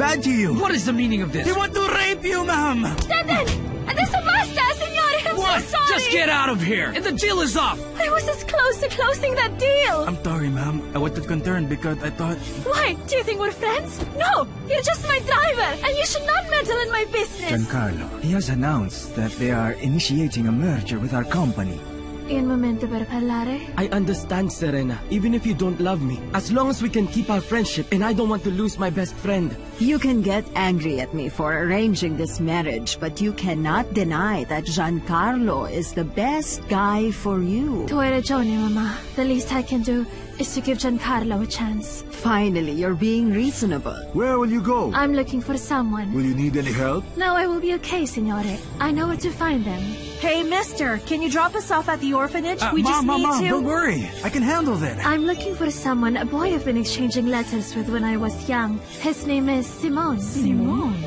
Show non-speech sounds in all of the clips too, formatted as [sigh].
bad to you. What is the meaning of this? They want to rape you, ma'am. Tenten! Adesso basta, signore! I'm What? so sorry! Just get out of here! And the deal is off! I was as close to closing that deal! I'm sorry, ma'am. I was concerned because I thought... Why? Do you think we're friends? No! You're just my driver, and you should not meddle in my business! Giancarlo, he has announced that they are initiating a merger with our company. Il momento per parlare? I understand, Serena. Even if you don't love me, as long as we can keep our friendship and I don't want to lose my best friend. You can get angry at me for arranging this marriage, but you cannot deny that Giancarlo is the best guy for you. Tu hai ragione, Mama. The least I can do is to give Giancarlo a chance. Finally, you're being reasonable. Where will you go? I'm looking for someone. Will you need any help? No, I will be okay, signore. I know where to find them. Hey, mister, can you drop us off at the orphanage? Uh, we mom, just mom, need mom, to. don't worry. I can handle that. I'm looking for someone, a boy I've been exchanging letters with when I was young. His name is Simon. Simon.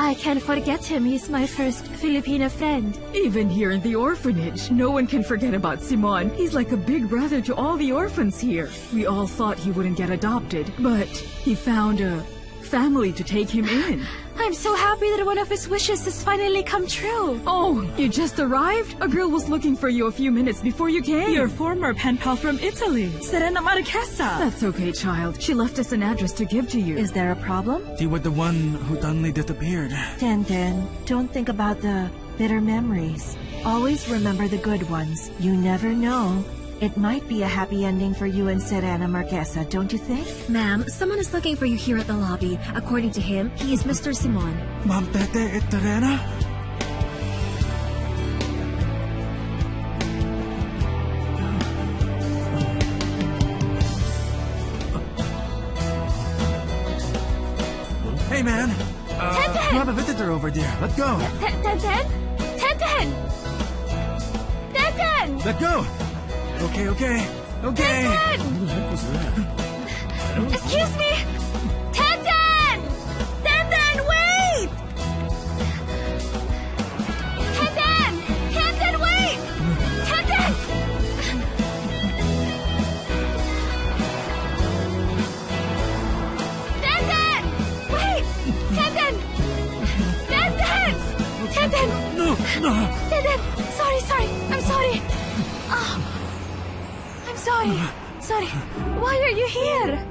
I can't forget him. He's my first Filipino friend. Even here in the orphanage, no one can forget about Simon. He's like a big brother to all the orphans here. We all thought he wouldn't get adopted, but he found a family to take him in. [laughs] I'm so happy that one of his wishes has finally come true. Oh, you just arrived? A girl was looking for you a few minutes before you came. Your former pen pal from Italy, Serena Marchesa. That's okay, child. She left us an address to give to you. Is there a problem? She was the one who suddenly disappeared. Tenten, don't think about the bitter memories. Always remember the good ones. You never know. It might be a happy ending for you and Serena Marchesa, don't you think? Ma'am, someone is looking for you here at the lobby. According to him, he is Mr. Simon. Mom, Tete, it's Serena? Hey, man. Uh, Tete! you have a visitor over there. Let's go. Tenten? Tenten! Tenten! Let go. Okay, okay. Okay. Excuse me! Tenten! Tenten, wait! Tenten! Tenten, wait! Tenten! Tenten! Wait! Tenten! Tenten! Tenten! No, no. Tenten! Sorry, sorry. I'm sorry. Oh. Sorry. Sorry. Why are you here?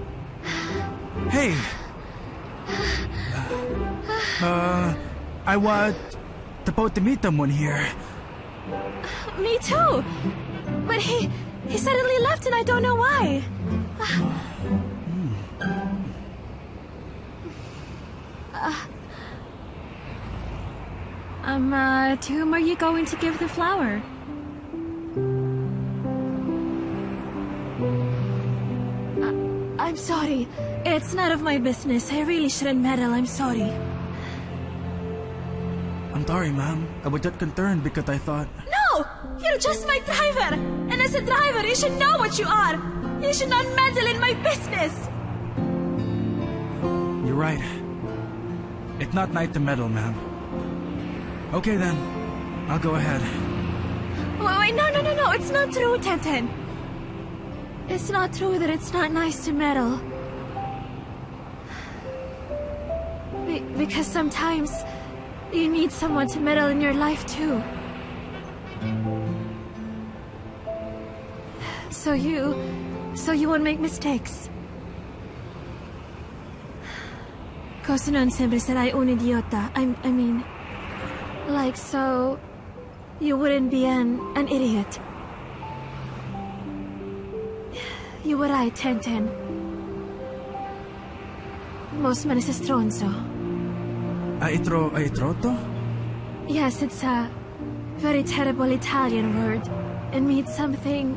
Hey. Uh, I was supposed to meet someone here. Me too. But he he suddenly left and I don't know why. Uh, um, uh, to whom are you going to give the flower? I'm sorry. It's none of my business. I really shouldn't meddle. I'm sorry. I'm sorry, ma'am. I was just concerned because I thought... No! You're just my driver! And as a driver, you should know what you are! You should not meddle in my business! You're right. It's not nice to meddle, ma'am. Okay then. I'll go ahead. Wait, wait, no, no, no, no, it's not true, Tenten. It's not true that it's not nice to meddle. Be- because sometimes you need someone to meddle in your life too. So you. so you won't make mistakes. Cosa non sempre sarai un idiota. I, I mean. Like so. You wouldn't be an. an idiot. You were right, Tenten. Most men is a stronzo. Aitro... aitroto? Yes, it's a very terrible Italian word. It means something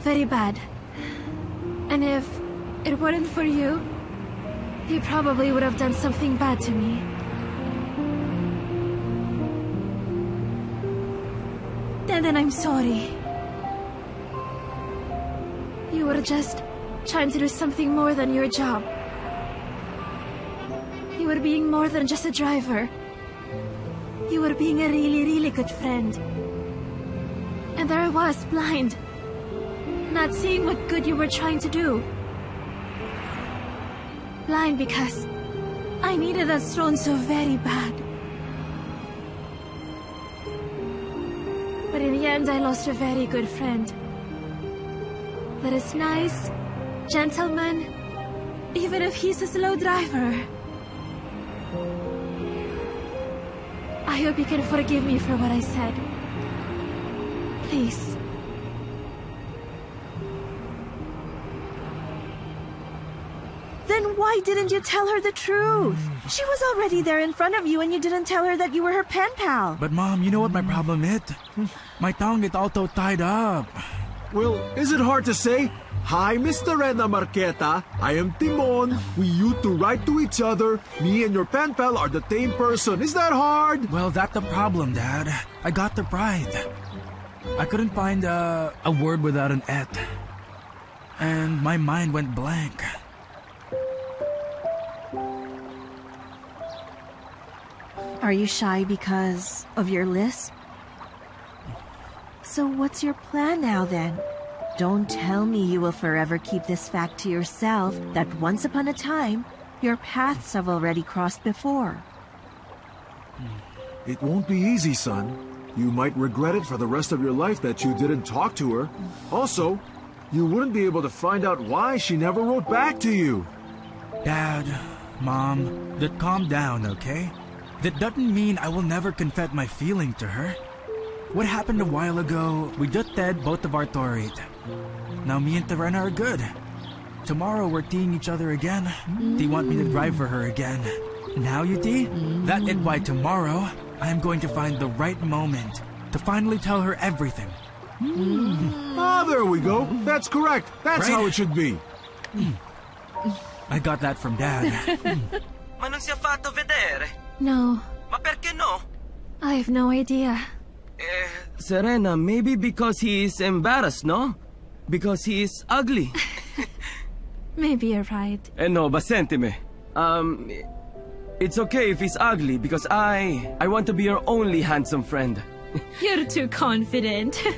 very bad. And if it weren't for you, he probably would have done something bad to me. And then I'm sorry. You were just trying to do something more than your job. You were being more than just a driver. You were being a really, really good friend. And there I was, blind. Not seeing what good you were trying to do. blind because I needed that stone so very bad. But in the end, I lost a very good friend. That is nice, gentleman, even if he's a slow driver. I hope you can forgive me for what I said. Please. Then why didn't you tell her the truth? She was already there in front of you and you didn't tell her that you were her pen pal. But mom, you know what my problem is? My tongue is all tied up. Well, is it hard to say? Hi, Mr. Rena Marqueta. I am Timon. We used to write to each other. Me and your pen pal are the same person. Is that hard? Well, that's the problem, Dad. I got the pride. I couldn't find a, a word without an et. And my mind went blank. Are you shy because of your lisp? So what's your plan now then? Don't tell me you will forever keep this fact to yourself that once upon a time, your paths have already crossed before. Hmm. It won't be easy, son. You might regret it for the rest of your life that you didn't talk to her. Also, you wouldn't be able to find out why she never wrote back to you. Dad, Mom, that calm down, okay? That doesn't mean I will never confess my feeling to her. What happened a while ago, we just said both of our stories. Now me and Terena are good. Tomorrow we're seeing each other again. They want me to drive for her again. Now, you see, that is why tomorrow I am going to find the right moment to finally tell her everything. Ah, there we go. That's correct. That's Right. how it should be. I got that from Dad. [laughs] Ma non si è fatto vedere? No, Ma perché no? I have no idea. Serena, maybe because he is embarrassed, no? Because he is ugly. [laughs] Maybe you're right. Eh no, but sentimi. Um, it's okay if he's ugly because I, I want to be your only handsome friend. [laughs] You're too confident. [laughs]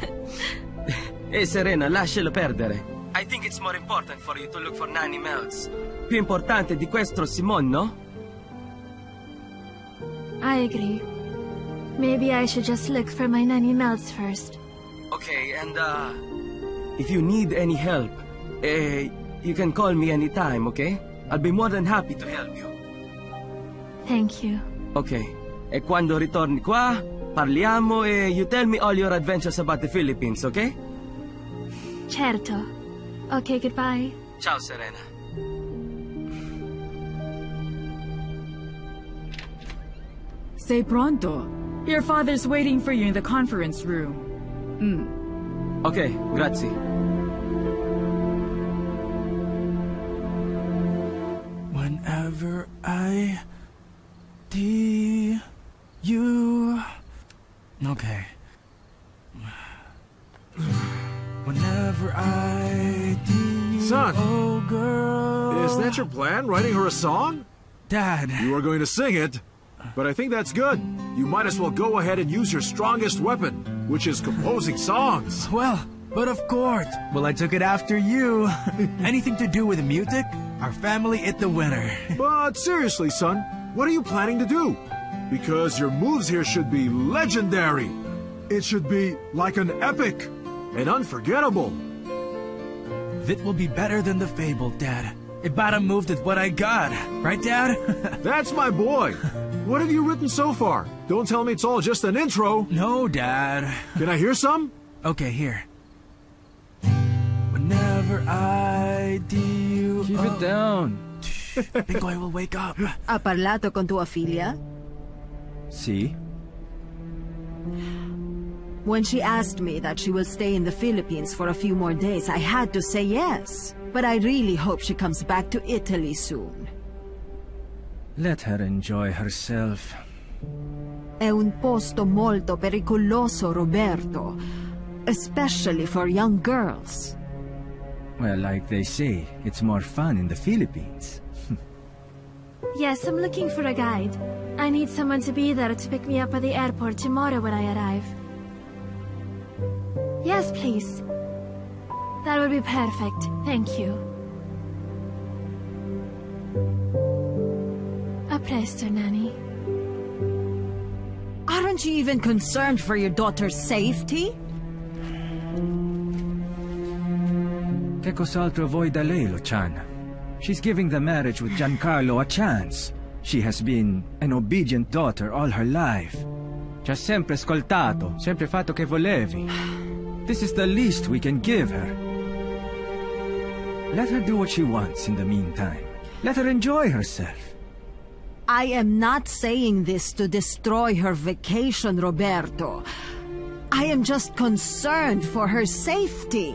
Eh Serena, lascialo perdere. I think it's more important for you to look for Nanny Melts. Più importante di questo Simon, no? I agree. Maybe I should just look for my nanny melts first. Okay, and uh, if you need any help, eh, you can call me anytime, okay? I'll be more than happy to help you. Thank you. Okay. E quando ritorni qua, parliamo e you tell me all your adventures about the Philippines, okay? Certo. Okay, goodbye. Ciao, Serena. Sei pronto. Your father's waiting for you in the conference room. Hmm. Okay, grazie. Whenever I see you. Okay. Whenever I see Son, oh girl. Is that your plan, writing her a song? Dad? You are going to sing it. But I think that's good. You might as well go ahead and use your strongest weapon, which is composing songs. [laughs] Well, but of course. Well, I took it after you. [laughs] Anything to do with music? Our family it the winner. [laughs] But seriously, son, what are you planning to do? Because your moves here should be legendary. It should be like an epic and unforgettable. This will be better than the fable, Dad. Ibata moved is what I got. Right, Dad? That's my boy. What have you written so far? Don't tell me it's all just an intro. no, Dad. Can I hear some? Okay, here. Whenever I do you... Keep it um, down. Big boy will wake up. [laughs] Ha parlato con tua figlia? See? When she asked me that she will stay in the Philippines for a few more days, I had to say yes. But I really hope she comes back to Italy soon. Let her enjoy herself. È un posto molto pericoloso, Roberto. Especially for young girls. Well, like they say, it's more fun in the Philippines. [laughs] Yes, I'm looking for a guide. I need someone to be there to pick me up at the airport tomorrow when I arrive. Yes, please. That would be perfect. Thank you. Presto, Nanny. Aren't you even concerned for your daughter's safety? Che cos'altro vuoi da lei, Luciana? She's giving the marriage with Giancarlo a chance. She has been an obedient daughter all her life. Ci ha sempre ascoltato, sempre fatto che volevi. This is the least we can give her. Let her do what she wants in the meantime. Let her enjoy herself. I am not saying this to destroy her vacation, Roberto. I am just concerned for her safety.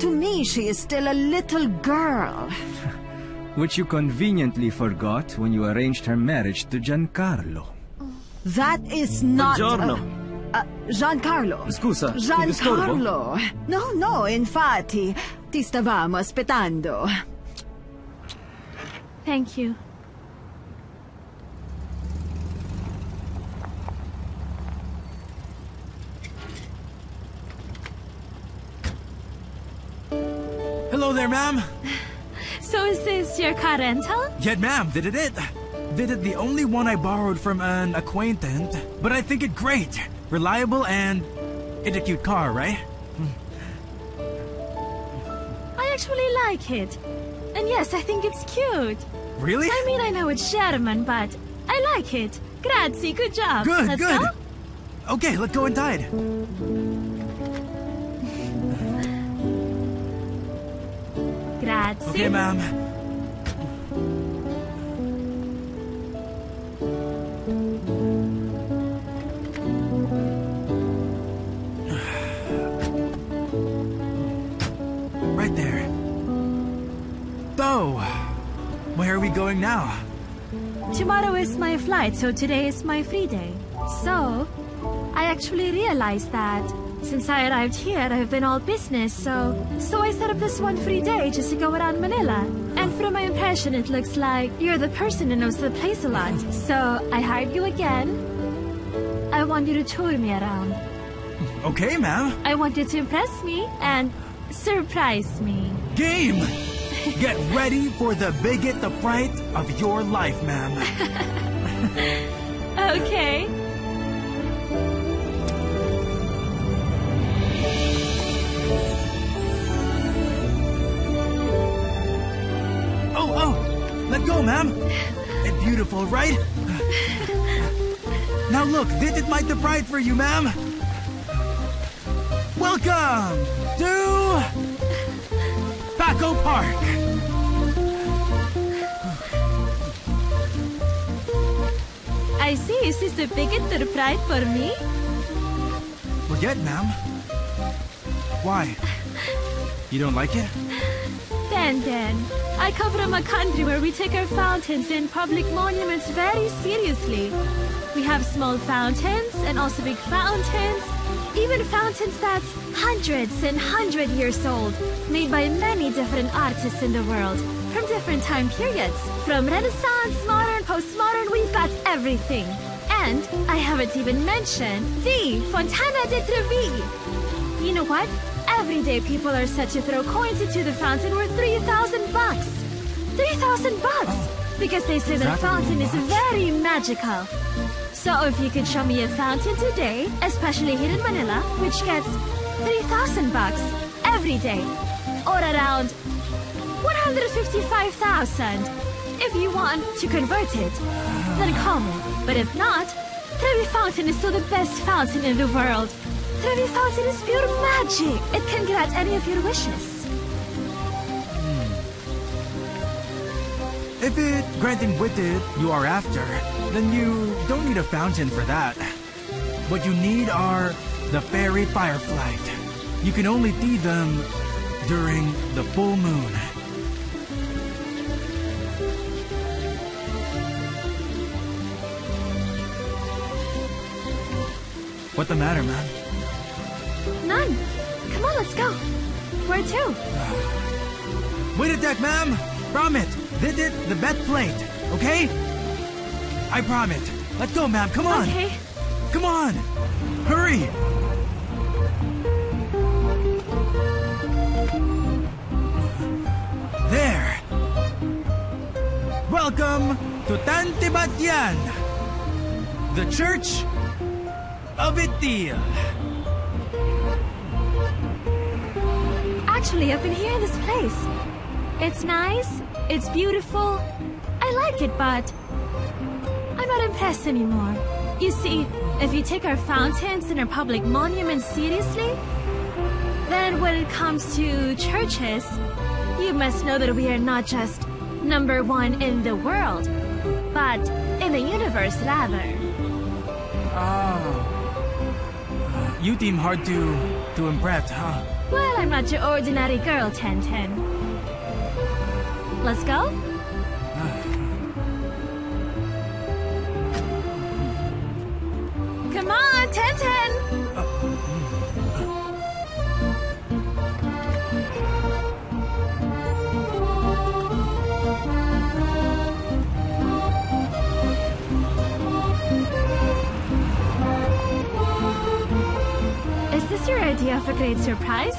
To me, she is still a little girl. [laughs] Which you conveniently forgot when you arranged her marriage to Giancarlo. That is not... Buongiorno. Uh, uh, Giancarlo. Scusa, Giancarlo. No, no, infatti. Ti stavamo aspettando. Thank you. Hello there, ma'am. So is this your car rental? Yet, ma'am, did it it? Did it the only one I borrowed from an acquaintance, but I think it great, reliable, and it's a cute car, right? I actually like it. And yes, I think it's cute. Really? I mean, I know it's Sherman, but I like it. Grazie, good job. Good, Let's good. go? Okay, let's go inside. Grazie. Okay, ma'am. [sighs] Right there. So, where are we going now? Tomorrow is my flight, so today is my free day. So, I actually realized that since I arrived here, I've been all business, so so I set up this one free day just to go around Manila. And from my impression, it looks like you're the person who knows the place a lot. So I hired you again. I want you to tour me around. Okay, ma'am. I want you to impress me and surprise me. Game! Get ready for the biggest fright of your life, ma'am. [laughs] Okay. Go, ma'am! Beautiful, right? Now look, this is my pride for you, ma'am! Welcome to Paco Park! I see. Is this the biggest surprise for me? Forget, ma'am. Why? You don't like it? Then, then. I come from a country where we take our fountains and public monuments very seriously. We have small fountains and also big fountains. Even fountains that's hundreds and hundred years old, made by many different artists in the world, from different time periods. From Renaissance, modern, postmodern, we've got everything. And I haven't even mentioned the Fontana di Trevi. You know what? Every day people are said to throw coins into the fountain worth 3,000 bucks. 3,000 bucks! Because they say the fountain is very magical. So if you could show me a fountain today, especially here in Manila, which gets 3,000 bucks every day, or around 155,000. If you want to convert it, then call me. But if not, Trevi Fountain is still the best fountain in the world. Trevi Fountain is pure magic. It can grant any of your wishes. Hmm. If it granting with it you are after, then you don't need a fountain for that. What you need are the fairy fireflight. You can only see them during the full moon. What the matter, man? None. Come on, let's go. Where to? Wait a deck, ma'am! Promise! This is the best plate, okay? I promise. Let's go, ma'am. Come on! Okay. Come on! Hurry! There! Welcome to Tantibatian, the Church of Itil. Actually, I've been here in this place. It's nice, it's beautiful. I like it, but I'm not impressed anymore. You see, if you take our fountains and our public monuments seriously, then when it comes to churches, you must know that we are not just number one in the world, but in the universe, rather. You seem hard to to impress, huh? Well, I'm not your ordinary girl, Tenten. Let's go? Come on, Tenten! Idea of a great surprise?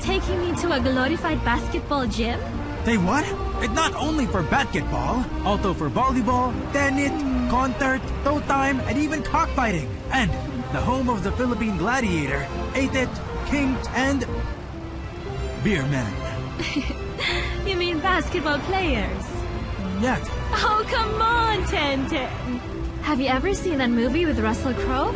Taking me to a glorified basketball gym? They what? It's not only for basketball, also for volleyball, tennis, concert, toe time, and even cockfighting. And the home of the Philippine gladiator, Atet, King, and beer Beerman. [laughs] You mean basketball players? Yet, Oh, come on, Tenten! Have you ever seen that movie with Russell Crowe?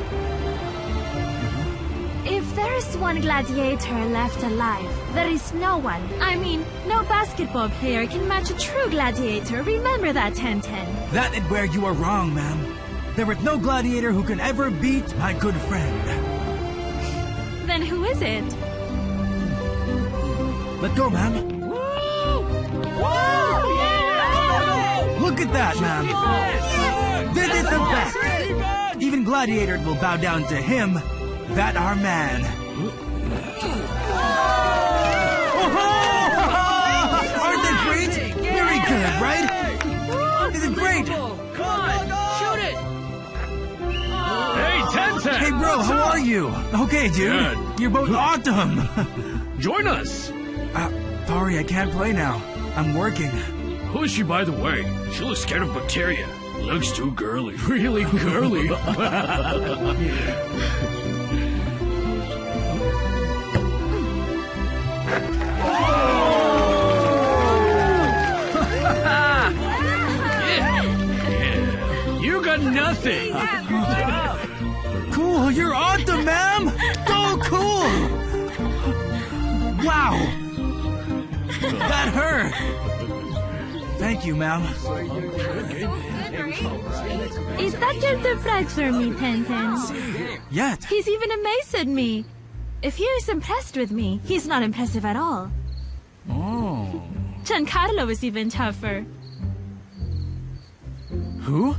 Is one gladiator left alive, there is no one. I mean, no basketball player can match a true gladiator. Remember that, Tenten. that is where you are wrong, ma'am. There is no gladiator who can ever beat my good friend. Then who is it? Let's go, ma'am. Look at that, ma'am. This is the best. Even gladiators will bow down to him. That our man. Very good, right? This is great. Hey, Tenten! Hey, bro, how are you? Okay, dude. Good. You're both awesome. [laughs] Join us! uh, sorry, I can't play now. I'm working. Who is she, by the way? She looks scared of bacteria. Looks too girly. [laughs] Really girly. yeah. [laughs] got nothing. [laughs] Cool, you're awesome, ma'am. So cool. Wow. That hurt. Thank you, ma'am. Is that just a surprise for me, Tenten? Yet. He's even amazed at me. If he is impressed with me, he's not impressive at all. Oh. Giancarlo is even tougher. Who?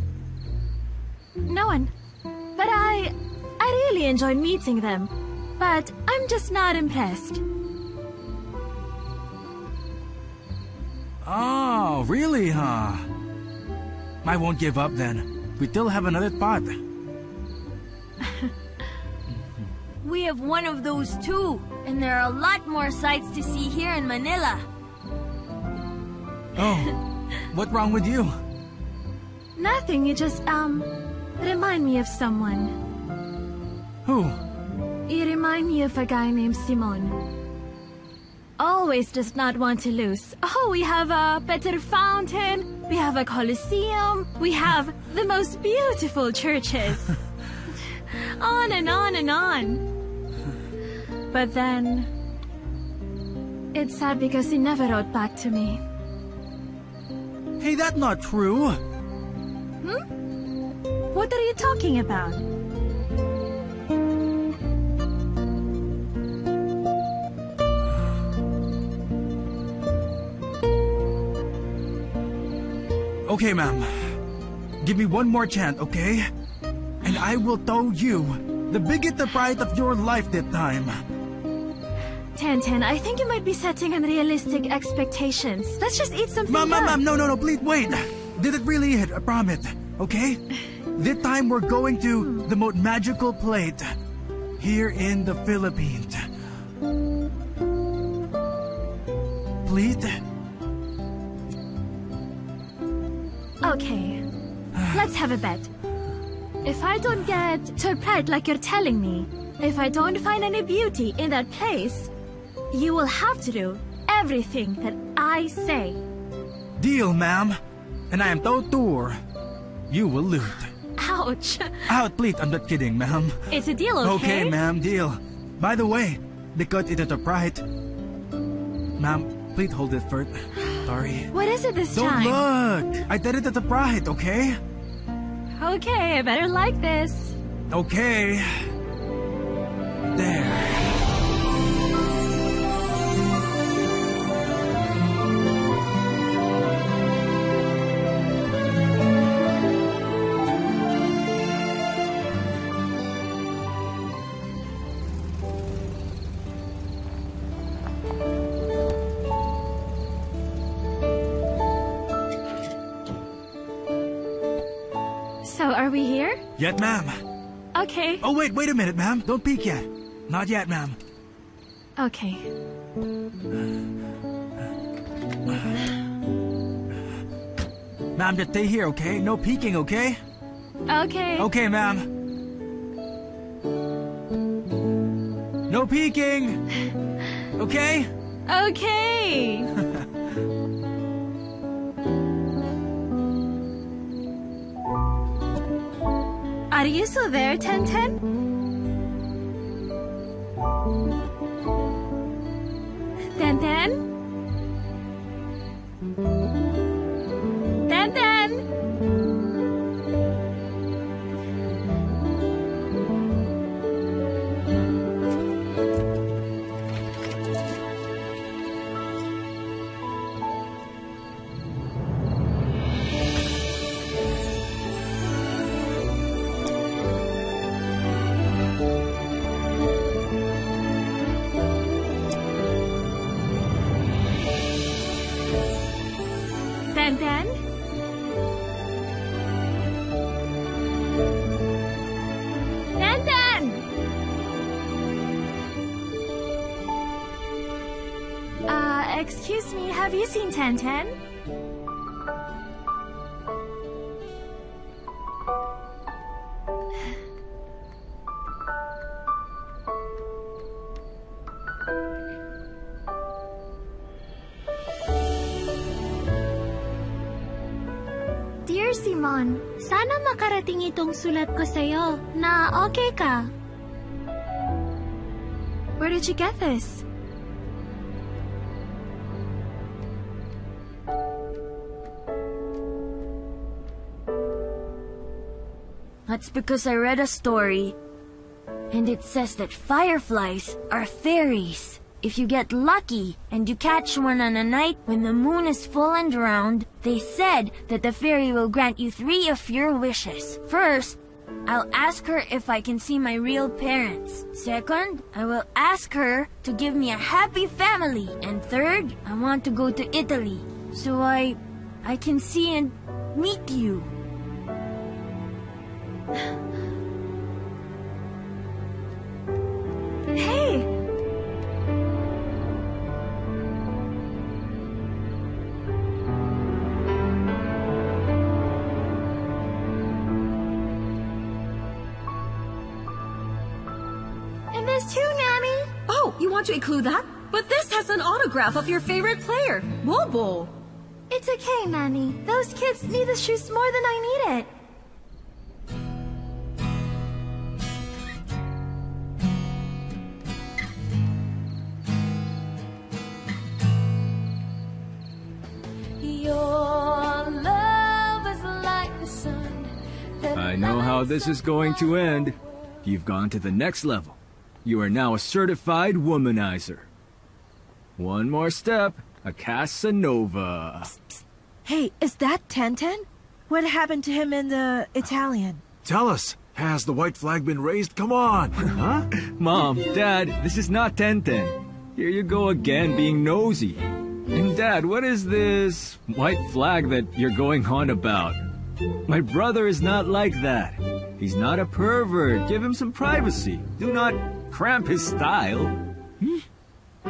No one. But I... I really enjoy meeting them. But I'm just not impressed. Oh, really, huh? I won't give up then. We still have another spot. [laughs] We have one of those too, and there are a lot more sights to see here in Manila. Oh, [laughs] what's wrong with you? Nothing, you just, um, remind me of someone. Who? You remind me of a guy named Simon. Always does not want to lose. Oh, we have a better fountain, we have a coliseum, we have the most beautiful churches. [laughs] on and on and on. But then... It's sad because he never wrote back to me. Hey, that's not true. Hmm? What are you talking about? Okay, ma'am. Give me one more chance, okay? And I will throw you the biggest surprise of your life this time. Tenten, I think you might be setting unrealistic expectations. Let's just eat something ma'am, good. ma'am, no, no, no, please wait. Did it really hit? I promise, okay? [laughs] This time we're going to the most magical place here in the Philippines. Please? Okay. Let's have a bet. If I don't get to like you're telling me, if I don't find any beauty in that place, you will have to do everything that I say. Deal, ma'am. And I am tour. You will loot. Ouch. Out, please. I'm not kidding, ma'am. It's a deal, okay? Okay, ma'am, deal. By the way, because it is a pride. Ma'am, please hold it first. [gasps] Sorry. What is it this Don't time? look! I did it at the pride, okay? Okay, I better like this. Okay. There. We here? Yet, ma'am. Okay. Oh, wait, wait a minute, ma'am. Don't peek yet. Not yet, ma'am. Okay. Ma'am, just stay here, okay? No peeking, okay? Okay. Okay, ma'am. No peeking! Okay? Okay. Are you still there, Ten excuse me, have you seen Ten? Dear Simon, sana makarating itong sulat ko sa'yo na okay ka. Where did you get this? That's because I read a story, and it says that fireflies are fairies. If you get lucky and you catch one on a night when the moon is full and round, they said that the fairy will grant you three of your wishes. First, I'll ask her if I can see my real parents. Second, I will ask her to give me a happy family. And third, I want to go to Italy so I I can see and meet you. Hey! And this too, Nanny. Oh, you want to include that? But this has an autograph of your favorite player, Bobo. It's okay, Nanny. Those kids need the shoes more than I need it. This is going to end. You've gone to the next level. You are now a certified womanizer. One more step, a Casanova. Hey, is that Tenten? What happened to him in the Italian? Tell us, has the white flag been raised? Come on, huh? [laughs] Mom, Dad, this is not Tenten. Here you go again being nosy. And Dad, what is this white flag that you're going on about? My brother is not like that. He's not a pervert. Give him some privacy. Do not cramp his style. Hmm?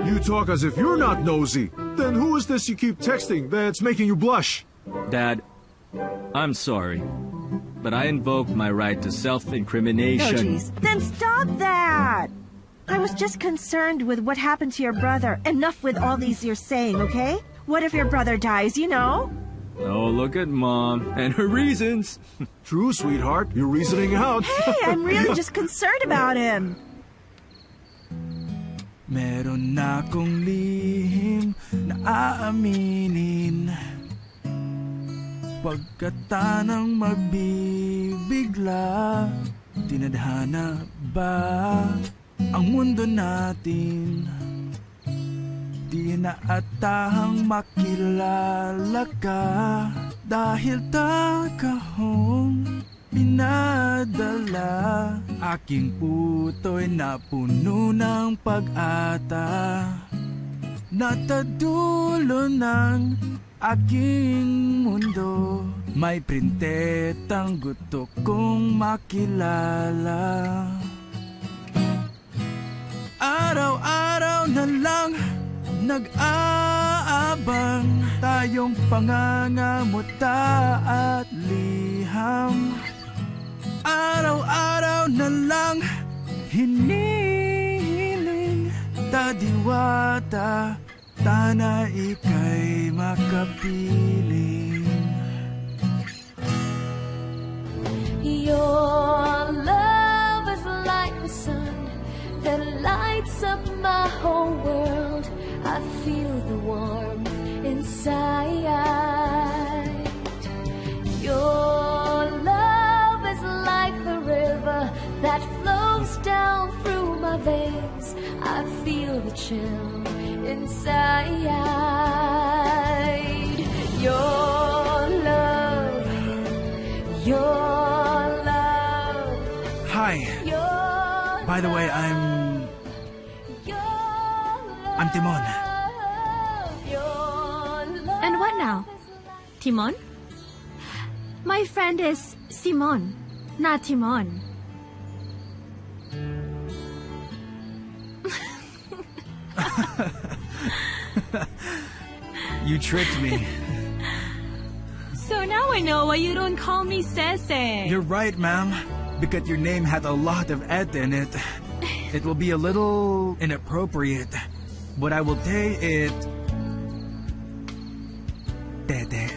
You talk as if you're not nosy. Then who is this you keep texting that's making you blush? Dad, I'm sorry, but I invoke my right to Oh, self-incrimination. jeez. Then stop that! I was just concerned with what happened to your brother. Enough with all these you're saying, okay? What if your brother dies, you know? Oh, look at Mom and her reasons. [laughs] True, sweetheart. You're reasoning out. Hey, I'm really [laughs] just concerned about him. Meron na akong lihim na aaminin Pagkatanang magbibigla Tinadhana ba ang mundo natin? Di na atahang makilala ka Dahil takahong pinadala. Aking puto'y napuno ng pag-ata. Natadulo ng aking mundo. May printetang gusto kong makilala. Araw-araw na lang nag-aabang Tayong pangangamuta at liham. Araw-araw na lang hinihiling Tadiwata, tana ika'y makapiling. Your love feel the warmth inside. Your love is like the river that flows down through my veins. I feel the chill inside. Your love, your love, Hi, your by the way, I'm... I'm Timon. Timon? My friend is Simon, not Timon. [laughs] You tricked me. So now I know why you don't call me Sese. You're right, ma'am. Because your name had a lot of et in it. It will be a little inappropriate. But I will say it. Tete.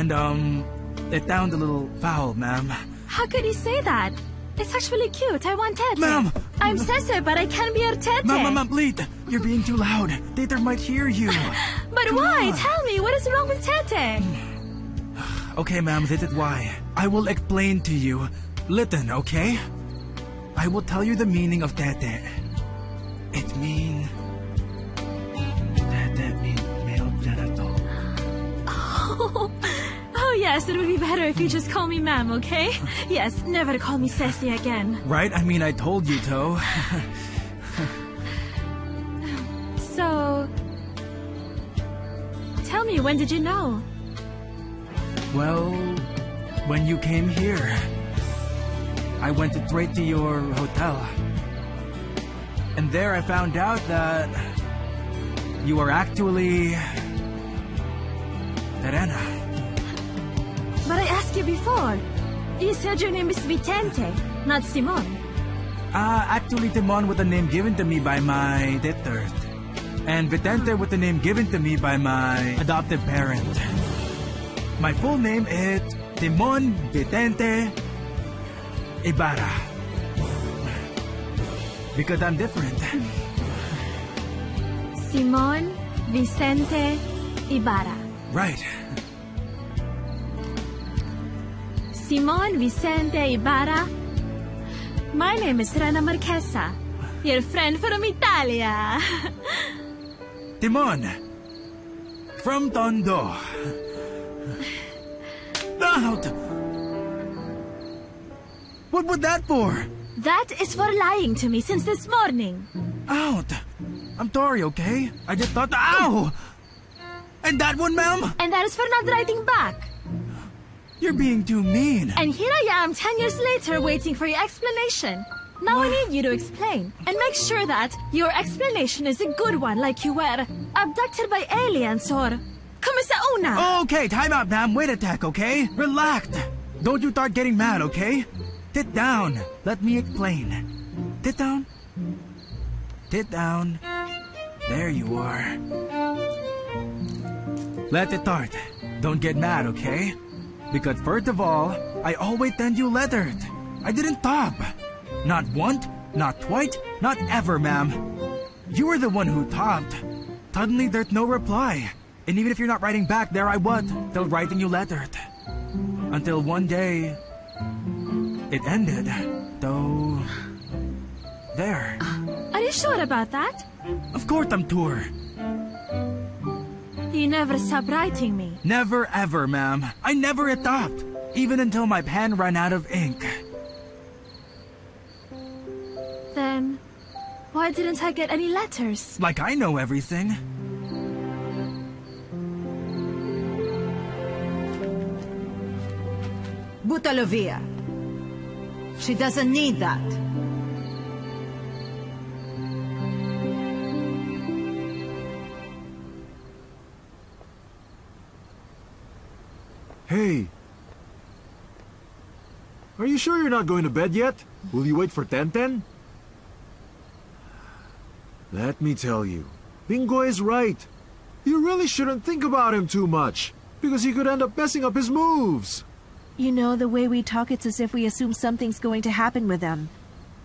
And, um, it sounds a little foul, ma'am. How could you say that? It's actually cute. I want Tete. Ma'am! I'm Sese, but I can't be your Tete. Ma'am, ma'am, ma'am, please! You're being too loud. Tater might hear you. [laughs] But Come why? on. Tell me, what is wrong with Tete? [sighs] Okay, ma'am, this is why. I will explain to you. Listen, okay? I will tell you the meaning of tete. It means... yes, it would be better if you just call me ma'am, okay? [laughs] Yes, never to call me Sese again. Right? I mean, I told you, Toe. [laughs] So, tell me, when did you know? well, when you came here, I went straight to your hotel. And there I found out that you are actually... Terena. But I asked you before. You said your name is Vicente, not Simon. Ah, actually, Timon with the name given to me by my debtors. And Vicente with the name given to me by my adopted parent. My full name is Timon Vicente Ibarra. Because I'm different. Simon Vicente Ibarra. Right. Simon Vicente Ibarra. My name is Rana Marchesa, your friend from Italia. [laughs] Timon. From Tondo. [laughs] Out! What was that for? that is for lying to me since this morning. Out! I'm sorry, okay? I just thought. Ow! And that one, ma'am? And that is for not writing back. You're being too mean. And here I am 10 years later waiting for your explanation. Now I need you to explain and make sure that your explanation is a good one like you were abducted by aliens or Come sa una! Okay, time out, ma'am. Wait a tack, okay? Relax. Don't you start getting mad, okay? Sit down. Let me explain. Sit down. Sit down. There you are. Let it start. Don't get mad, okay? Because first of all, I always send you letters. I didn't stop. Not once, not twice, not ever, ma'am. You were the one who stopped. Suddenly there's no reply. And even if you're not writing back, there I was, still writing you letters. Until one day, it ended. Though, there. Are you sure about that? Of course I'm sure. You never stop writing me. Never ever, ma'am. I never stopped. Even until my pen ran out of ink. Then, why didn't I get any letters? Like I know everything. Butalovia. She doesn't need that. Hey. Are you sure you're not going to bed yet? Will you wait for Tenten? Let me tell you, Bingo is right. You really shouldn't think about him too much, because he could end up messing up his moves. You know, the way we talk, it's as if we assume something's going to happen with them.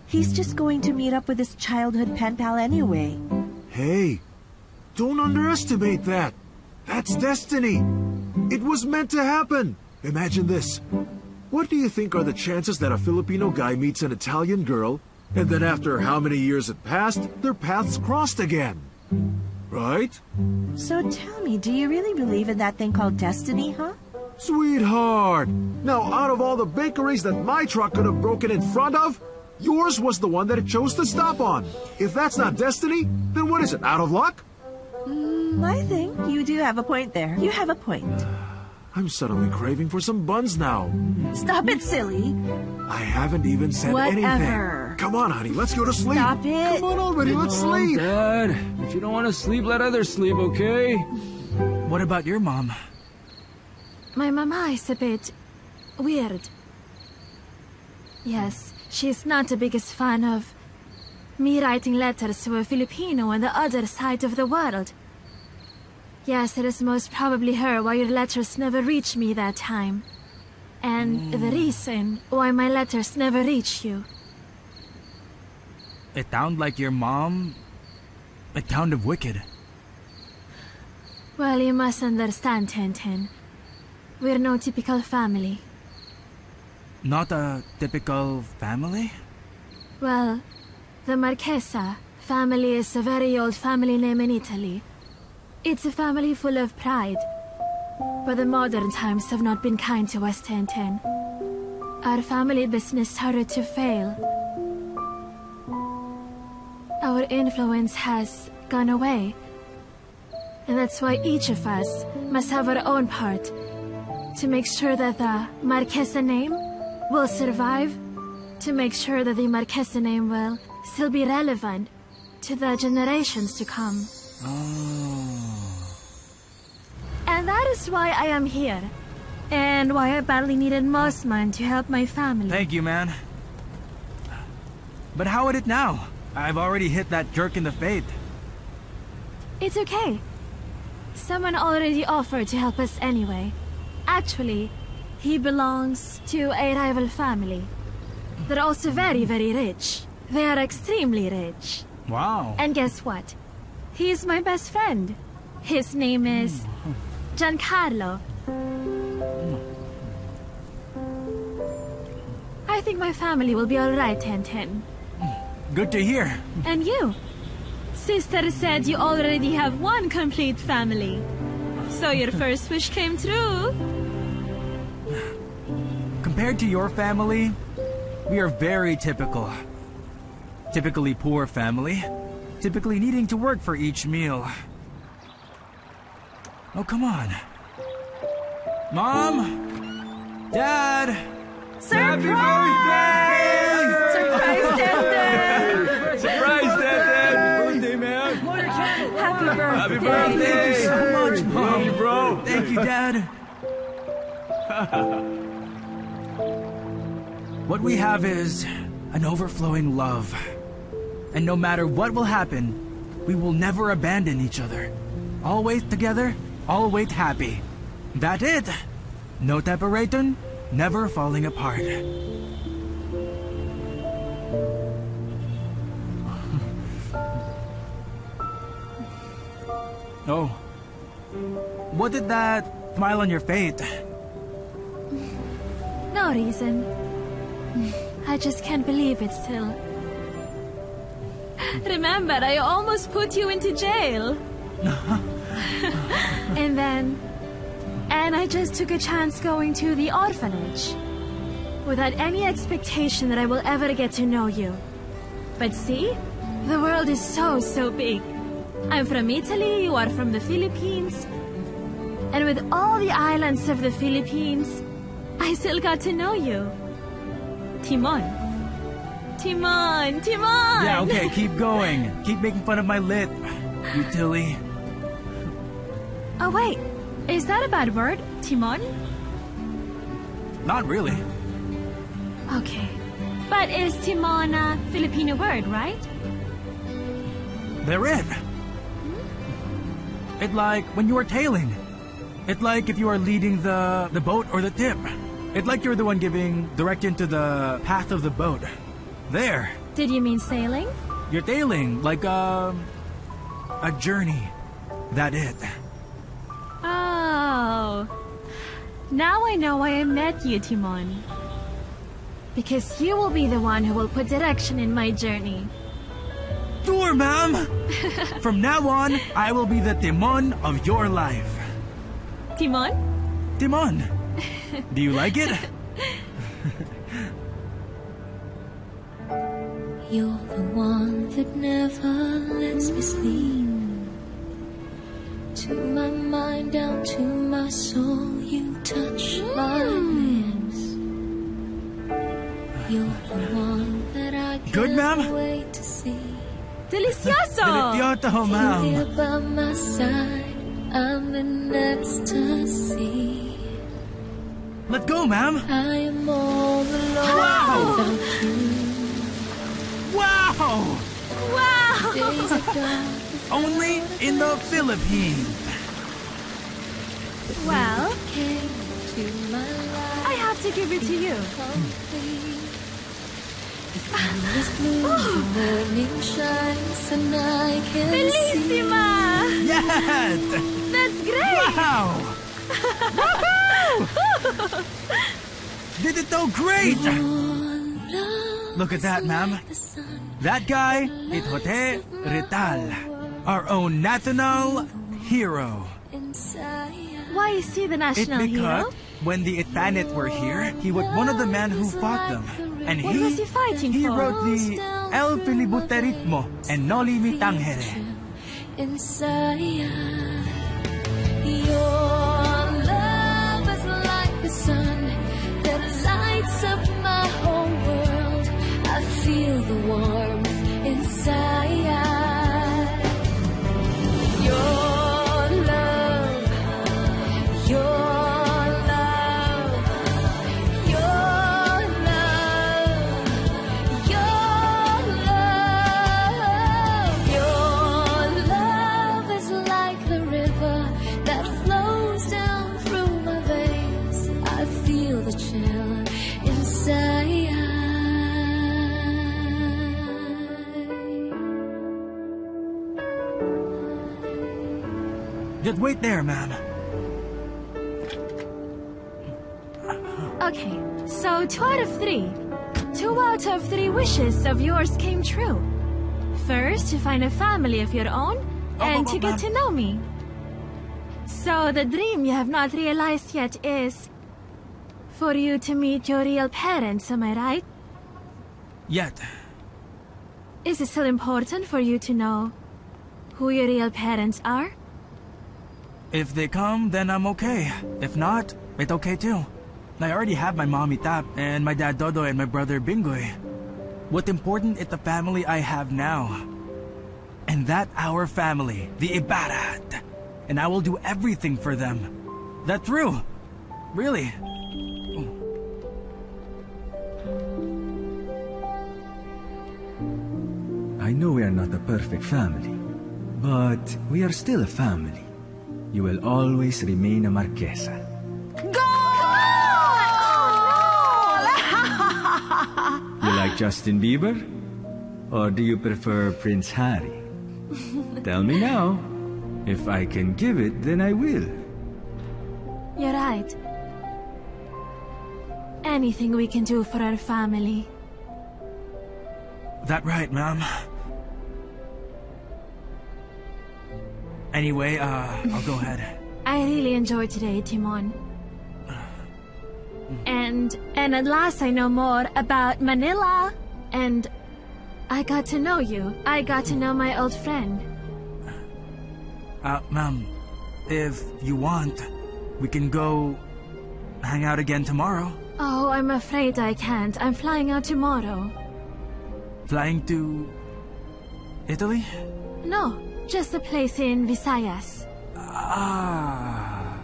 He's just going to meet up with his childhood pen pal anyway. Hey, don't underestimate that. That's destiny. It was meant to happen. Imagine this. What do you think are the chances that a Filipino guy meets an Italian girl, and then after how many years had passed, their paths crossed again? Right? So tell me, do you really believe in that thing called destiny, huh? Sweetheart! Now, out of all the bakeries that my truck could have broken in front of, yours was the one that it chose to stop on. If that's not destiny, then what is it, out of luck? Mm, I think you do have a point there. You have a point. [sighs] I'm suddenly craving for some buns now. Stop it, silly. I haven't even said Whatever. anything. Come on, honey, let's go to sleep. Stop it. Come on already, let's sleep. Dad, if you don't want to sleep, let others sleep, okay? What about your mom? My mama is a bit weird. Yes, she's not the biggest fan of me writing letters to a Filipino on the other side of the world. Yes, it is most probably her why your letters never reached me that time. And the hmm. reason why my letters never reach you. It sounded like your mom. It sounded wicked. Well, you must understand, Tenten. We're no typical family. Not a typical family? Well, the Marchesa family is a very old family name in Italy. It's a family full of pride. But the modern times have not been kind to us, Tenten. Our family business started to fail. Our influence has gone away. And that's why each of us must have our own part to make sure that the Marchesa name will survive, to make sure that the Marchesa name will still be relevant to the generations to come. Oh. And that is why I am here. And why I badly needed Mossman to help my family. Thank you, man. But how is it now? I've already hit that jerk in the face. It's okay. Someone already offered to help us anyway. Actually, he belongs to a rival family. They're also very, very rich. They are extremely rich. Wow. And guess what? He's my best friend. His name is Giancarlo. I think my family will be alright, Tenten. Good to hear. And you? Sister said you already have one complete family. So your [laughs] first wish came true. Compared to your family, we are very typical. Typically poor family. Typically needing to work for each meal. Oh, come on. Mom? Dad? Surprise! Surprise, Dad! [laughs] Surprise, Dad, Dad! Happy birthday, man! Happy Happy birthday! Thank you so much, Mom. bro. Thank you, Dad. [laughs] what we have is an overflowing love. And no matter what will happen, we will never abandon each other. Always together, always happy. That it. No separation, never falling apart. [laughs] oh. What did that smile on your face? No reason. I just can't believe it still. [laughs] Remember, I almost put you into jail. [laughs] and then... And I just took a chance going to the orphanage. Without any expectation that I will ever get to know you. But see? The world is so, so big. I'm from Italy, you are from the Philippines. And with all the islands of the Philippines, I still got to know you. Timon. Timon, Timon! Yeah, okay, keep going. Keep making fun of my lip, you Tilly. Oh, wait. Is that a bad word? Timon? Not really. Okay. But is Timon a Filipino word, right? They're it. Hmm? It like when you are tailing. It like if you are leading the the boat or the tip. It like you're the one giving direction to the path of the boat. There. Did you mean sailing? You're tailing like a a journey. That it. Oh. Now I know why I met you, Timon. Because you will be the one who will put direction in my journey. Sure, ma'am. [laughs] From now on, I will be the Timon of your life. Timon? Timon. Do you like it? [laughs] You're the one that never lets me sleep. To my mind, down to my soul, you touch my lips. You're the one that I can't Good, ma'am? wait to see. Delicioso! [laughs] Delicioso, Here ma'am. by my side, I'm in ecstasy. Let's go, ma'am. I am all alone Wow! without you. Wow! Wow! Days are dark Only in the Philippines. Well, came to my. I have to give it to you. complete. The sun is blue, the morning shines, and I can Bellissima! Yes! That's great! Wow! [laughs] Did it so great! Look at that, ma'am. That guy is Jose Rizal, our own national hero. Why is he the It's national because hero? when the Itanet were here, he was one of the men who fought them. And What he, was he fighting he for? wrote the El Filibusterismo and Noli Me Tangere. Feel the warmth inside. Just wait there, ma'am. Okay, so two out of three. Two out of three wishes of yours came true. First, to find a family of your own, and to get to know me. So the dream you have not realized yet is for you to meet your real parents, am I right? Yet. Is it still important for you to know who your real parents are? If they come, then I'm okay. If not, it's okay too. I already have my mommy Tap and my dad Dodo and my brother Bingoy. What's important is the family I have now. And that our family, the Ibarra. And I will do everything for them. That true? Really? I know we are not a perfect family, but we are still a family. You will always remain a Marchesa. You like Justin Bieber? Or do you prefer Prince Harry? Tell me now. If I can give it, then I will. You're right. Anything we can do for our family. That right, ma'am. Anyway, uh, I'll go ahead. I really enjoyed today, Timon. And and at last I know more about Manila. And I got to know you. I got to know my old friend. Uh, ma'am, if you want, we can go hang out again tomorrow. Oh, I'm afraid I can't. I'm flying out tomorrow. Flying to Italy? No, just a place in Visayas. Ah.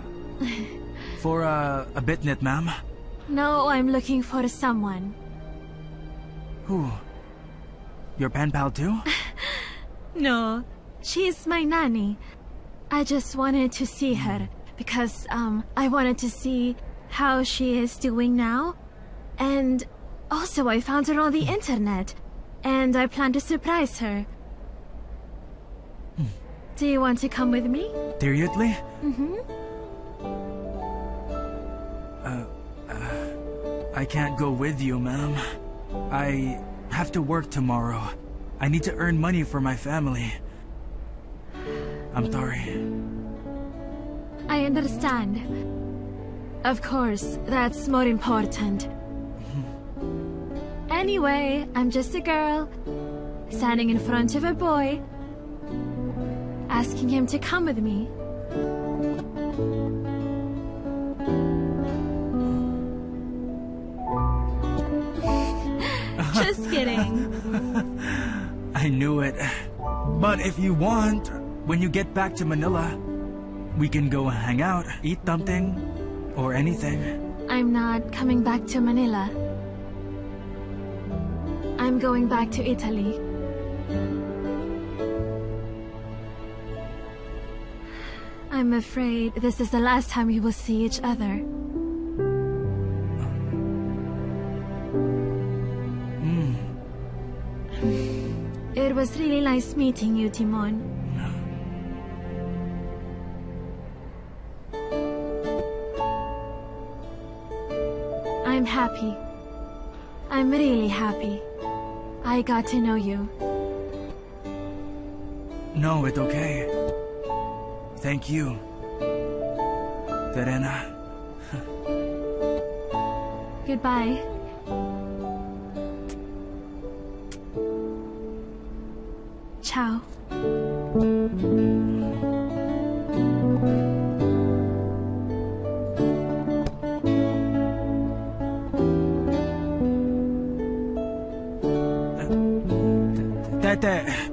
For uh, a bitnet, ma'am. No, I'm looking for someone. Who? Your pen pal too? [laughs] No, she's my nanny. I just wanted to see her because um I wanted to see how she is doing now. And also I found her on the internet and I plan to surprise her. Do you want to come with me? Seriously? Mm-hmm. Uh, uh, I can't go with you, ma'am. I have to work tomorrow. I need to earn money for my family. I'm sorry. I understand. Of course, that's more important. Anyway, I'm just a girl, standing in front of a boy, asking him to come with me. [laughs] just kidding. [laughs] I knew it. But if you want, when you get back to Manila, we can go hang out, eat something, or anything. I'm not coming back to Manila. I'm going back to Italy. I'm afraid this is the last time we will see each other. It was really nice meeting you, Timon. I'm happy. I'm really happy. I got to know you. No, it's okay. Thank you. Serena. Goodbye. Ciao. Tete.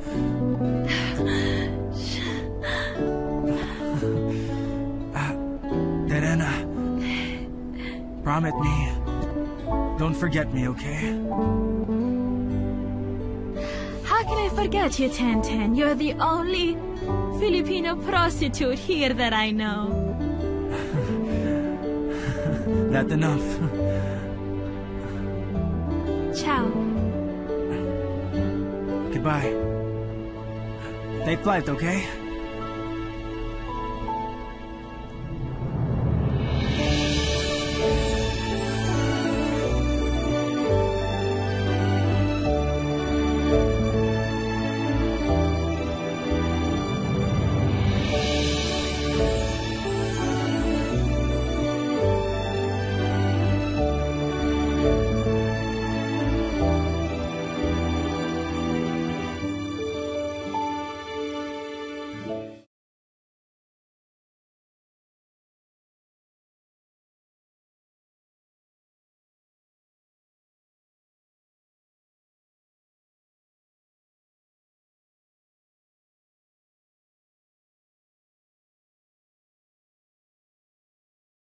Promise me. Don't forget me, okay? How can I forget you, Tenten? You're the only Filipino prostitute here that I know. [laughs] That's enough. Ciao. Goodbye. Take flight, okay?